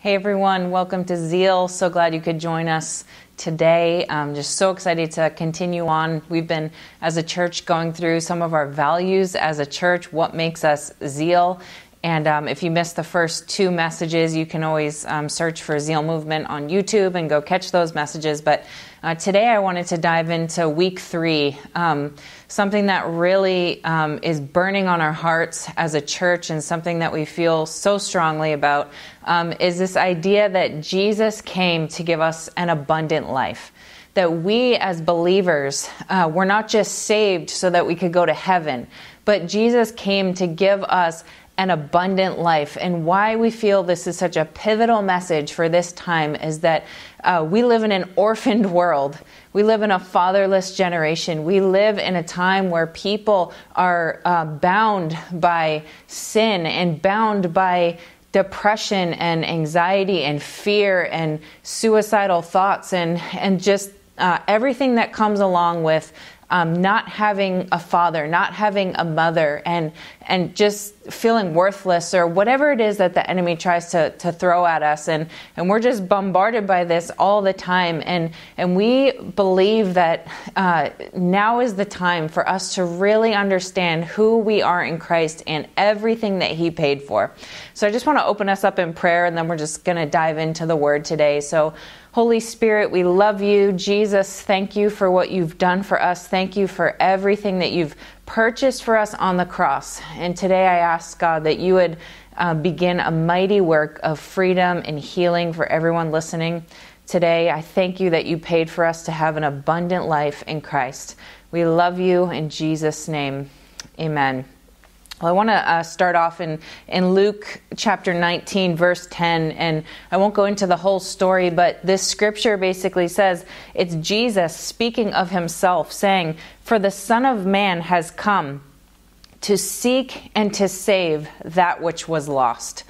Hey everyone, welcome to Zeal. So glad you could join us today. I'm just so excited to continue on. We've been, as a church, going through some of our values as a church, what makes us Zeal. And um, if you missed the first two messages, you can always um, search for Zeal Movement on YouTube and go catch those messages. But uh, today I wanted to dive into week three, um, something that really um, is burning on our hearts as a church and something that we feel so strongly about um, is this idea that Jesus came to give us an abundant life. That we as believers uh, were not just saved so that we could go to heaven, but Jesus came to give us an abundant life. And why we feel this is such a pivotal message for this time is that uh, we live in an orphaned world. We live in a fatherless generation. We live in a time where people are uh, bound by sin and bound by depression and anxiety and fear and suicidal thoughts and, and just uh, everything that comes along with um, not having a father, not having a mother, and and just feeling worthless or whatever it is that the enemy tries to, to throw at us. And, and we're just bombarded by this all the time. And and we believe that uh, now is the time for us to really understand who we are in Christ and everything that he paid for. So I just want to open us up in prayer and then we're just going to dive into the word today. So Holy Spirit, we love you. Jesus, thank you for what you've done for us. Thank you for everything that you've purchased for us on the cross. And today I ask God that you would uh, begin a mighty work of freedom and healing for everyone listening. Today, I thank you that you paid for us to have an abundant life in Christ. We love you in Jesus' name. Amen. Well, I want to uh, start off in, in Luke chapter 19, verse 10, and I won't go into the whole story, but this scripture basically says it's Jesus speaking of himself, saying, For the Son of Man has come to seek and to save that which was lost.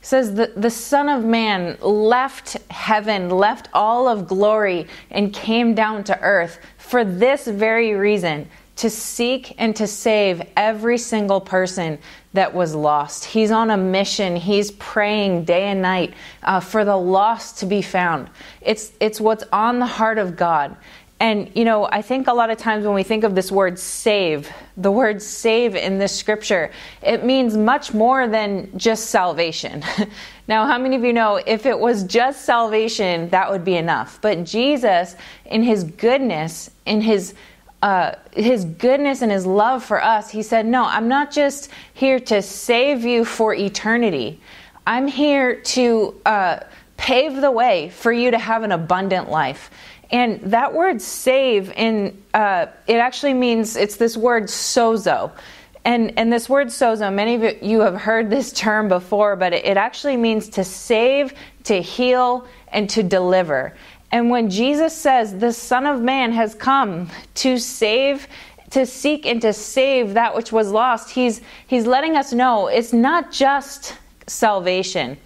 It says the, the Son of Man left heaven, left all of glory, and came down to earth for this very reason to seek and to save every single person that was lost. He's on a mission. He's praying day and night uh, for the lost to be found. It's, it's what's on the heart of God. And, you know, I think a lot of times when we think of this word save, the word save in this scripture, it means much more than just salvation. now, how many of you know if it was just salvation, that would be enough? But Jesus, in his goodness, in his uh, his goodness and his love for us, he said, No, I'm not just here to save you for eternity. I'm here to uh, pave the way for you to have an abundant life. And that word save, in, uh, it actually means, it's this word sozo. And, and this word sozo, many of you have heard this term before, but it, it actually means to save, to heal, and to deliver. And when Jesus says the Son of Man has come to save, to seek and to save that which was lost, he's, he's letting us know it's not just salvation.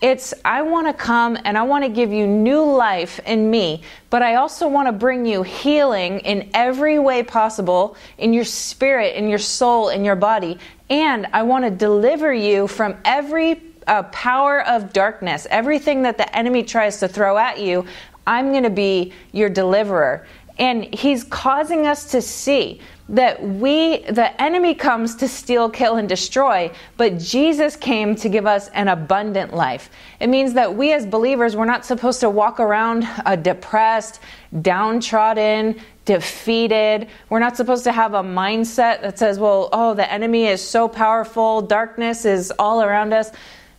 It's, I want to come and I want to give you new life in me, but I also want to bring you healing in every way possible in your spirit, in your soul, in your body. And I want to deliver you from every uh, power of darkness, everything that the enemy tries to throw at you. I'm going to be your deliverer. And he's causing us to see that we, the enemy comes to steal, kill, and destroy, but Jesus came to give us an abundant life. It means that we as believers, we're not supposed to walk around uh, depressed, downtrodden, defeated. We're not supposed to have a mindset that says, well, oh, the enemy is so powerful, darkness is all around us.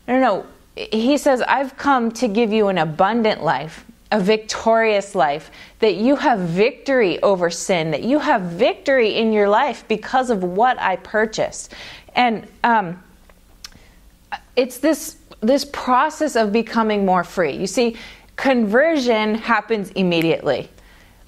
No, no, no. He says, I've come to give you an abundant life a victorious life, that you have victory over sin, that you have victory in your life because of what I purchased. And um, it's this this process of becoming more free. You see, conversion happens immediately.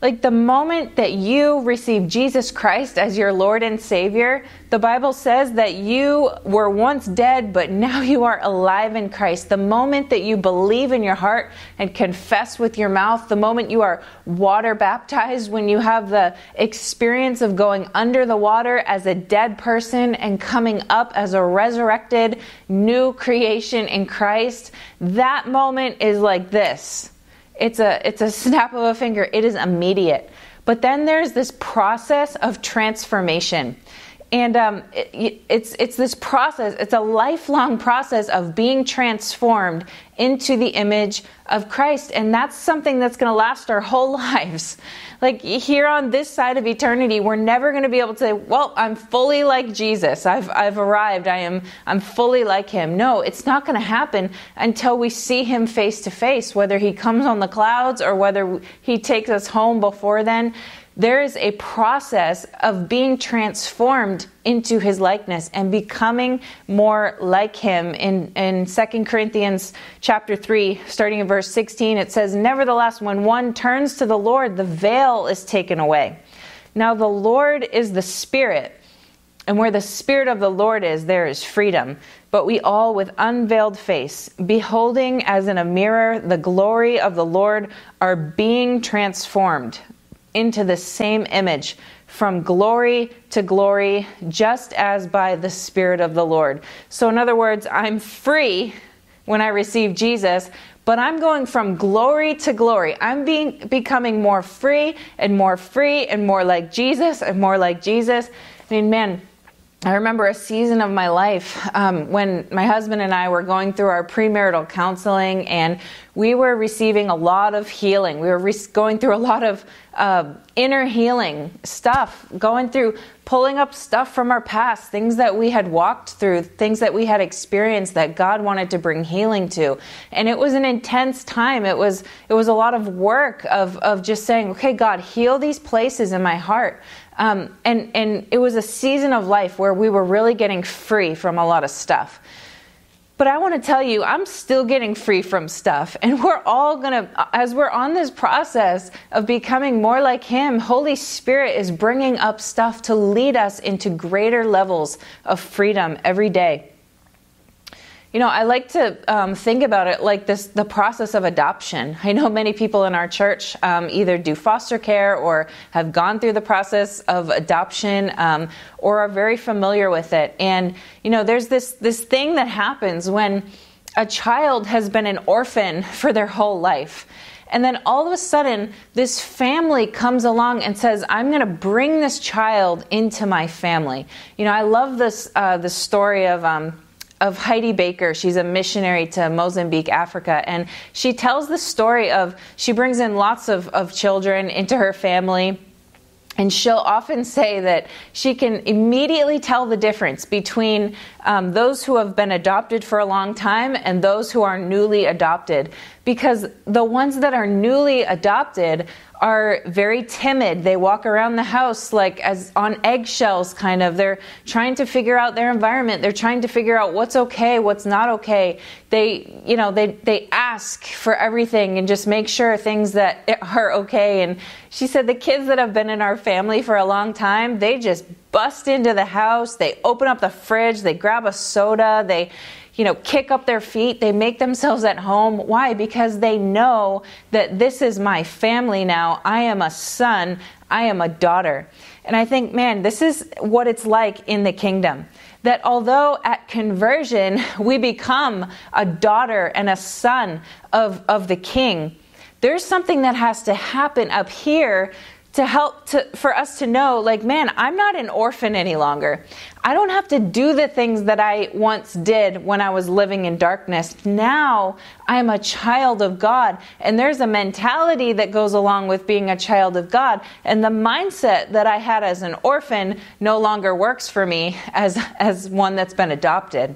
Like the moment that you receive Jesus Christ as your Lord and Savior, the Bible says that you were once dead, but now you are alive in Christ. The moment that you believe in your heart and confess with your mouth, the moment you are water baptized, when you have the experience of going under the water as a dead person and coming up as a resurrected new creation in Christ, that moment is like this it's a it's a snap of a finger. It is immediate. But then there's this process of transformation. And um, it, it's, it's this process, it's a lifelong process of being transformed into the image of Christ. And that's something that's going to last our whole lives. Like here on this side of eternity, we're never going to be able to say, well, I'm fully like Jesus. I've, I've arrived. I am, I'm fully like him. No, it's not going to happen until we see him face to face, whether he comes on the clouds or whether he takes us home before then there is a process of being transformed into his likeness and becoming more like him. In, in 2 corinthians chapter 3 starting in verse 16 it says nevertheless when one turns to the lord the veil is taken away. Now the lord is the spirit and where the spirit of the lord is there is freedom. But we all with unveiled face beholding as in a mirror the glory of the lord are being transformed into the same image from glory to glory, just as by the Spirit of the Lord. So, in other words, I'm free when I receive Jesus, but I'm going from glory to glory. I'm being becoming more free and more free and more like Jesus and more like Jesus. I mean, man, I remember a season of my life um, when my husband and I were going through our premarital counseling, and we were receiving a lot of healing. We were re- going through a lot of uh, inner healing stuff, going through pulling up stuff from our past, things that we had walked through, things that we had experienced that God wanted to bring healing to. And it was an intense time. It was it was a lot of work of of just saying, okay, God, heal these places in my heart. Um, and, and it was a season of life where we were really getting free from a lot of stuff. But I want to tell you, I'm still getting free from stuff. And we're all going to, as we're on this process of becoming more like Him, Holy Spirit is bringing up stuff to lead us into greater levels of freedom every day. You know, I like to um, think about it like this the process of adoption. I know many people in our church um, either do foster care or have gone through the process of adoption um, or are very familiar with it. And, you know, there's this, this thing that happens when a child has been an orphan for their whole life. And then all of a sudden, this family comes along and says, "I'm going to bring this child into my family." You know, I love this uh, the story of um, of Heidi Baker. She's a missionary to Mozambique, Africa. And she tells the story of she brings in lots of, of children into her family. And she'll often say that she can immediately tell the difference between um, those who have been adopted for a long time and those who are newly adopted. Because the ones that are newly adopted are very timid. They walk around the house like as on eggshells kind of. They're trying to figure out their environment. They're trying to figure out what's okay, what's not okay. They, you know, they they ask for everything and just make sure things that are okay. And she said the kids that have been in our family for a long time, they just bust into the house, they open up the fridge, they grab a soda, they you know, kick up their feet. They make themselves at home. Why? Because they know that this is my family now. I am a son. I am a daughter. And I think, man, this is what it's like in the kingdom. That although at conversion we become a daughter and a son of, of the king, there's something that has to happen up here to help to, for us to know like man i'm not an orphan any longer. I don't have to do the things that i once did when i was living in darkness. Now i am a child of god and there's a mentality that goes along with being a child of god and the mindset that i had as an orphan no longer works for me as as one that's been adopted.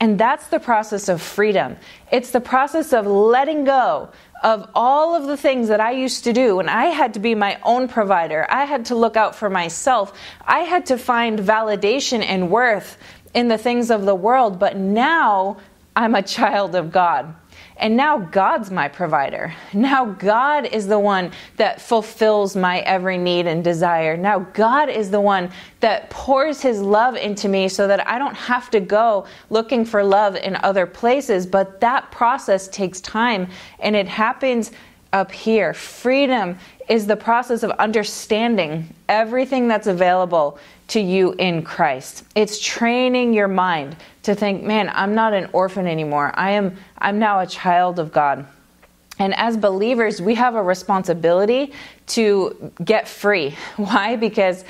And that's the process of freedom. It's the process of letting go of all of the things that I used to do when I had to be my own provider. I had to look out for myself. I had to find validation and worth in the things of the world. But now I'm a child of God. And now God's my provider. Now God is the one that fulfills my every need and desire. Now God is the one that pours his love into me so that I don't have to go looking for love in other places. But that process takes time and it happens up here. Freedom is the process of understanding everything that's available to you in Christ. It's training your mind to think, man, I'm not an orphan anymore. I am I'm now a child of God. And as believers, we have a responsibility to get free. Why? Because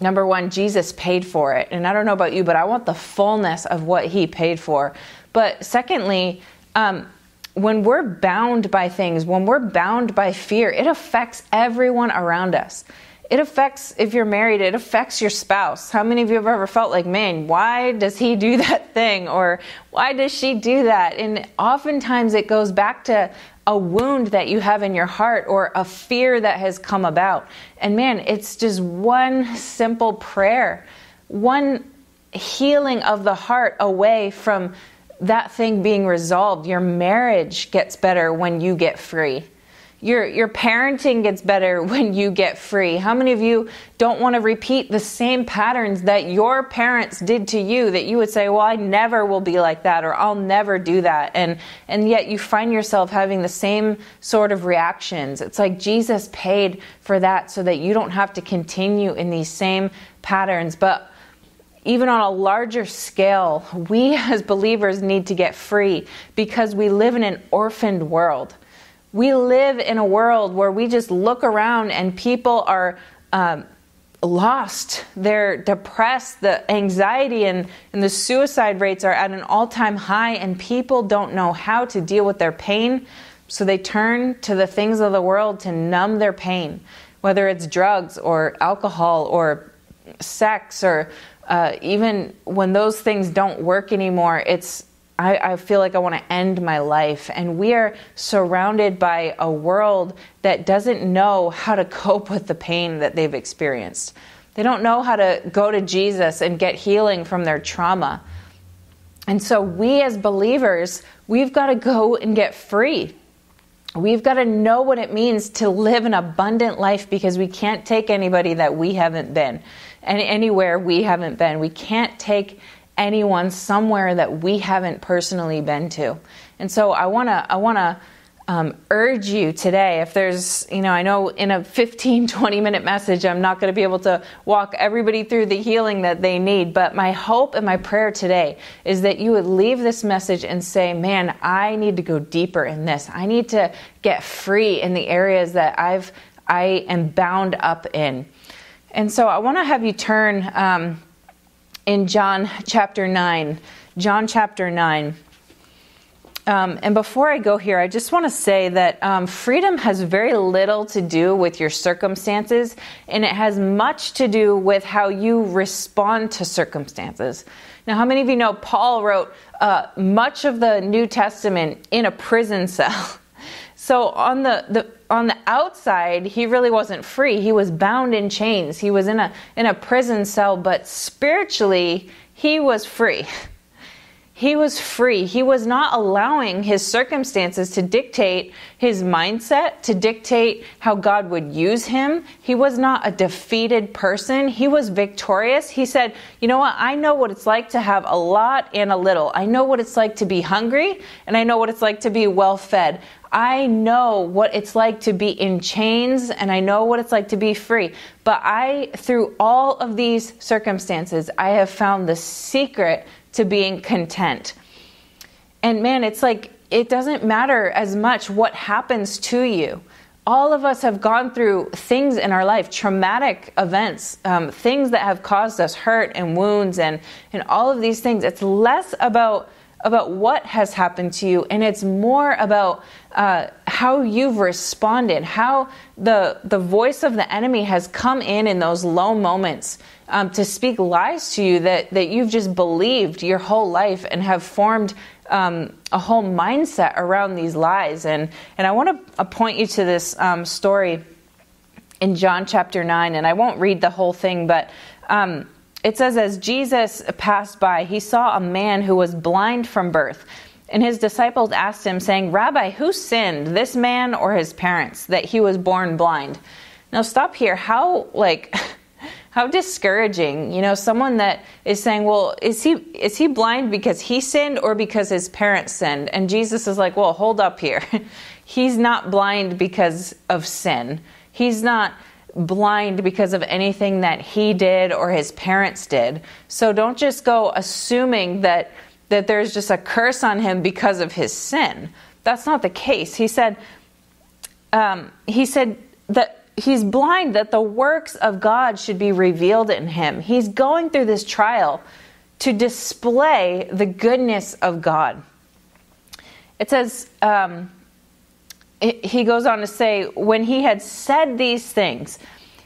number one, Jesus paid for it. And I don't know about you, but I want the fullness of what he paid for. But secondly, um, when we're bound by things, when we're bound by fear, it affects everyone around us. It affects, if you're married, it affects your spouse. How many of you have ever felt like, man, why does he do that thing? Or why does she do that? And oftentimes it goes back to a wound that you have in your heart or a fear that has come about. And man, it's just one simple prayer, one healing of the heart away from that thing being resolved. Your marriage gets better when you get free. Your, your parenting gets better when you get free. How many of you don't want to repeat the same patterns that your parents did to you that you would say, well, I never will be like that or I'll never do that. And, and yet you find yourself having the same sort of reactions. It's like Jesus paid for that so that you don't have to continue in these same patterns. But even on a larger scale, we as believers need to get free because we live in an orphaned world. We live in a world where we just look around and people are um, lost. They're depressed. The anxiety and, and the suicide rates are at an all time high, and people don't know how to deal with their pain. So they turn to the things of the world to numb their pain, whether it's drugs or alcohol or sex or uh, even when those things don't work anymore, it's I, I feel like I want to end my life. And we are surrounded by a world that doesn't know how to cope with the pain that they've experienced. They don't know how to go to Jesus and get healing from their trauma. And so, we as believers, we've got to go and get free. We've got to know what it means to live an abundant life because we can't take anybody that we haven't been and anywhere we haven't been. We can't take anyone somewhere that we haven't personally been to. And so I want to I want to um, urge you today if there's you know i know in a 15 20 minute message i'm not going to be able to walk everybody through the healing that they need but my hope and my prayer today is that you would leave this message and say man i need to go deeper in this i need to get free in the areas that i've i am bound up in and so I want to have you turn um, in John chapter 9. John chapter 9. Um, and before I go here, I just want to say that um, freedom has very little to do with your circumstances, and it has much to do with how you respond to circumstances. Now, how many of you know Paul wrote uh, much of the New Testament in a prison cell? So on the, the on the outside, he really wasn't free. He was bound in chains. He was in a in a prison cell, but spiritually, he was free. He was free. He was not allowing his circumstances to dictate his mindset, to dictate how God would use him. He was not a defeated person. He was victorious. He said, You know what? I know what it's like to have a lot and a little. I know what it's like to be hungry, and I know what it's like to be well fed. I know what it's like to be in chains and I know what it's like to be free. But I, through all of these circumstances, I have found the secret to being content. And man, it's like it doesn't matter as much what happens to you. All of us have gone through things in our life, traumatic events, um, things that have caused us hurt and wounds, and, and all of these things. It's less about about what has happened to you, and it's more about uh, how you've responded, how the the voice of the enemy has come in in those low moments um, to speak lies to you that that you've just believed your whole life and have formed um, a whole mindset around these lies. And and I want to point you to this um, story in John chapter nine, and I won't read the whole thing, but um, it says, as Jesus passed by, he saw a man who was blind from birth. And his disciples asked him, saying, Rabbi, who sinned, this man or his parents, that he was born blind? Now, stop here. How, like, how discouraging you know someone that is saying well is he is he blind because he sinned or because his parents sinned and jesus is like well hold up here he's not blind because of sin he's not blind because of anything that he did or his parents did so don't just go assuming that that there's just a curse on him because of his sin that's not the case he said um, he said that he's blind that the works of God should be revealed in him. He's going through this trial to display the goodness of God. It says, um, he goes on to say, when he had said these things,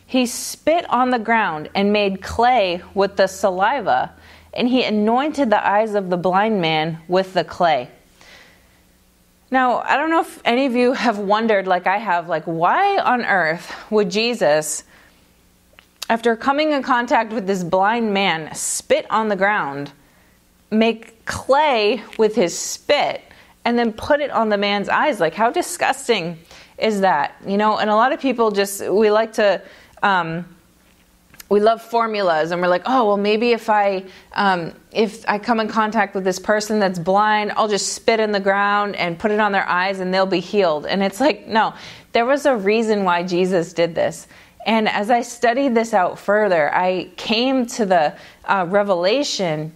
he spit on the ground and made clay with the saliva, and he anointed the eyes of the blind man with the clay. Now, I don't know if any of you have wondered, like I have, like, why on earth would Jesus, after coming in contact with this blind man, spit on the ground, make clay with his spit, and then put it on the man's eyes? Like, how disgusting is that? You know, and a lot of people just, we like to, um, we love formulas and we're like oh well maybe if i um, if i come in contact with this person that's blind i'll just spit in the ground and put it on their eyes and they'll be healed and it's like no there was a reason why jesus did this and as i studied this out further i came to the uh, revelation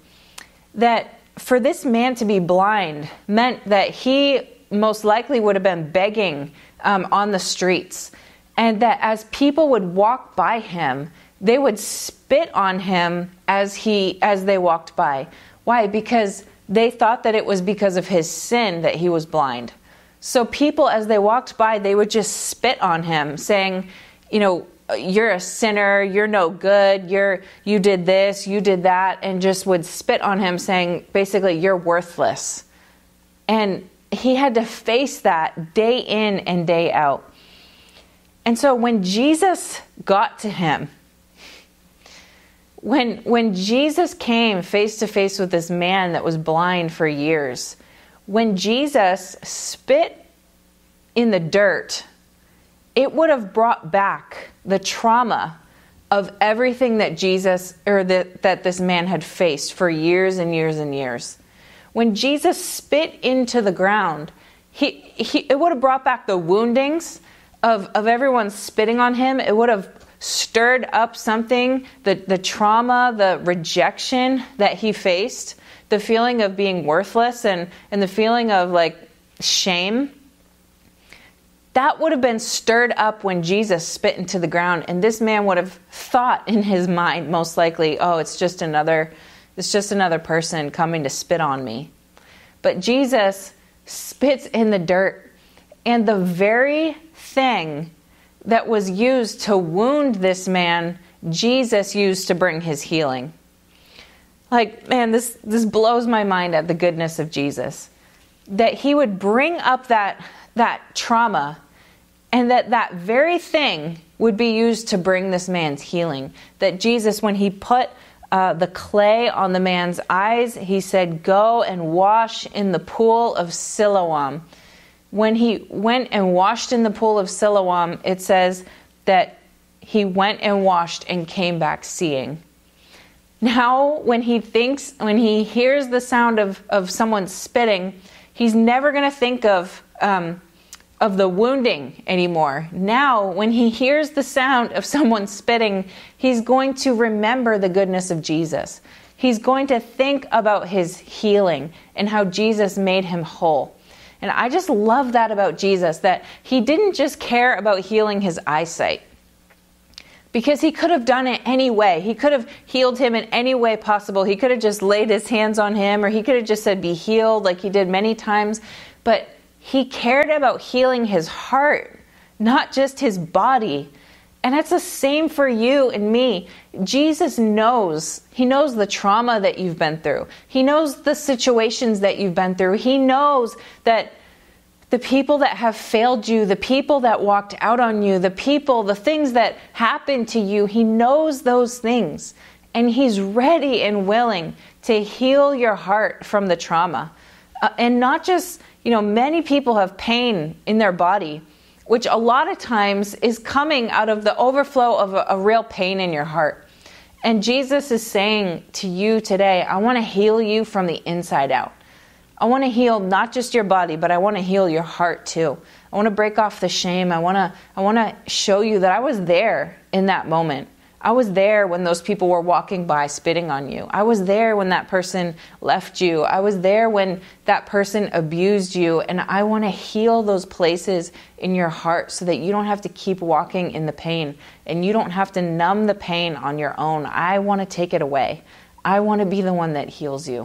that for this man to be blind meant that he most likely would have been begging um, on the streets and that as people would walk by him they would spit on him as he as they walked by. Why? Because they thought that it was because of his sin that he was blind. So people as they walked by, they would just spit on him saying, you know, you're a sinner, you're no good, you're you did this, you did that and just would spit on him saying basically you're worthless. And he had to face that day in and day out. And so when Jesus got to him, when when Jesus came face to face with this man that was blind for years, when Jesus spit in the dirt, it would have brought back the trauma of everything that Jesus or that, that this man had faced for years and years and years. When Jesus spit into the ground, he, he it would have brought back the woundings of, of everyone spitting on him. It would have stirred up something the, the trauma, the rejection that he faced, the feeling of being worthless, and, and the feeling of like shame. That would have been stirred up when Jesus spit into the ground, and this man would have thought in his mind, most likely, oh, it's just another, it's just another person coming to spit on me. But Jesus spits in the dirt, and the very thing that was used to wound this man, Jesus used to bring his healing. Like, man, this, this blows my mind at the goodness of Jesus. That he would bring up that, that trauma and that that very thing would be used to bring this man's healing. That Jesus, when he put uh, the clay on the man's eyes, he said, Go and wash in the pool of Siloam when he went and washed in the pool of Siloam, it says that he went and washed and came back seeing. Now, when he thinks, when he hears the sound of, of someone spitting, he's never going to think of, um, of the wounding anymore. Now, when he hears the sound of someone spitting, he's going to remember the goodness of Jesus. He's going to think about his healing and how Jesus made him whole. And I just love that about Jesus that he didn't just care about healing his eyesight. Because he could have done it any way. He could have healed him in any way possible. He could have just laid his hands on him, or he could have just said, Be healed, like he did many times. But he cared about healing his heart, not just his body. And it's the same for you and me. Jesus knows. He knows the trauma that you've been through. He knows the situations that you've been through. He knows that the people that have failed you, the people that walked out on you, the people, the things that happened to you, He knows those things. and He's ready and willing to heal your heart from the trauma. Uh, and not just, you know, many people have pain in their body, which a lot of times is coming out of the overflow of a, a real pain in your heart. And Jesus is saying to you today, I want to heal you from the inside out. I want to heal not just your body, but I want to heal your heart too. I want to break off the shame. I want to I want to show you that I was there in that moment. I was there when those people were walking by spitting on you. I was there when that person left you. I was there when that person abused you. And I want to heal those places in your heart so that you don't have to keep walking in the pain and you don't have to numb the pain on your own. I want to take it away. I want to be the one that heals you.